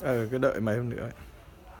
ờ cứ đợi mấy hôm nữa